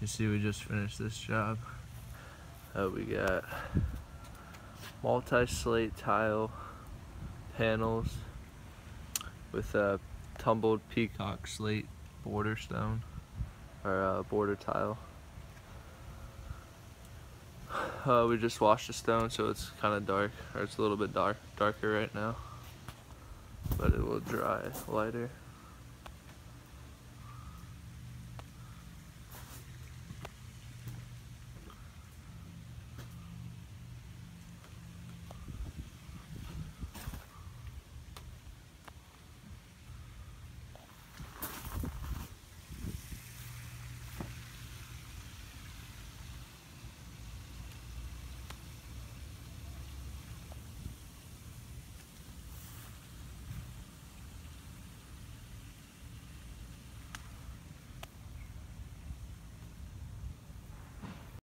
You see we just finished this job. Uh, we got multi-slate tile panels with a tumbled peacock slate border stone or uh, border tile. Uh, we just washed the stone so it's kind of dark or it's a little bit dark darker right now but it will dry lighter